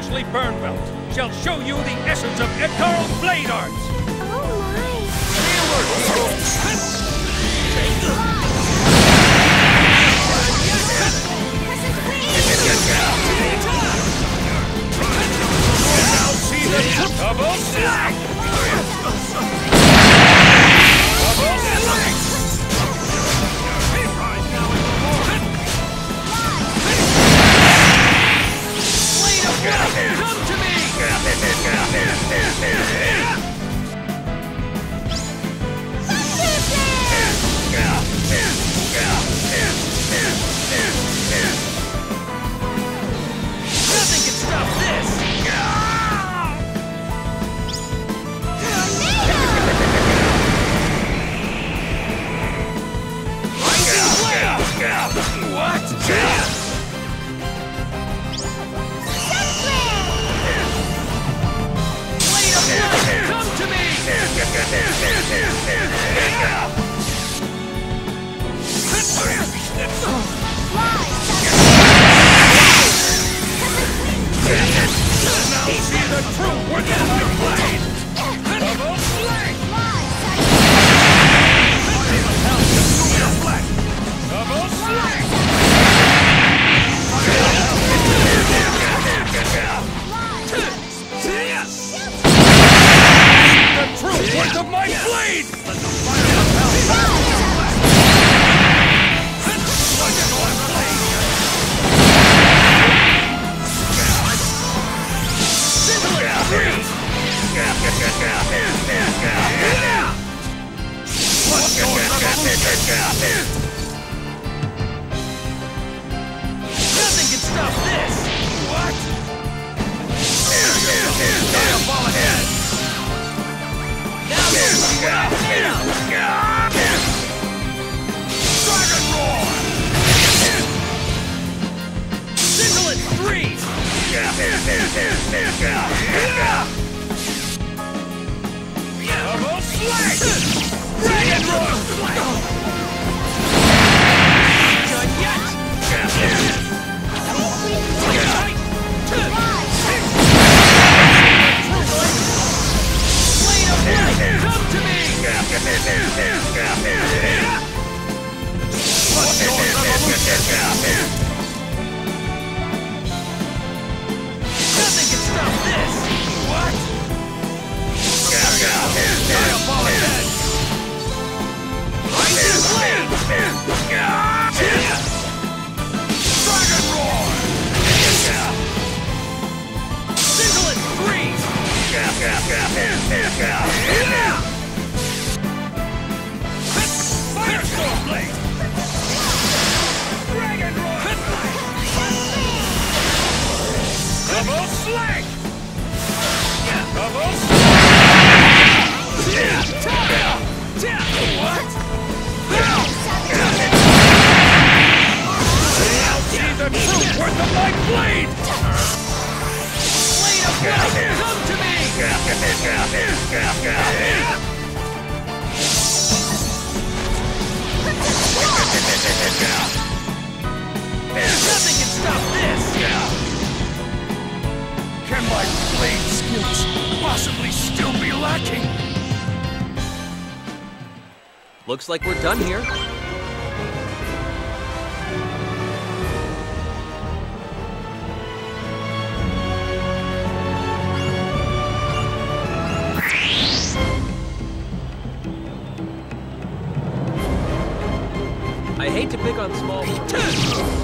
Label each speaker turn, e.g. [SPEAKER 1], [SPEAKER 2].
[SPEAKER 1] Ashlay Bernbeldt shall show you the essence of Ektarl's blade arts.
[SPEAKER 2] Oh my!
[SPEAKER 1] Stay alert! The true witness. Yeah! Nothing can stop this! Can my blade skills possibly still be lacking?
[SPEAKER 3] Looks like we're done here. on small.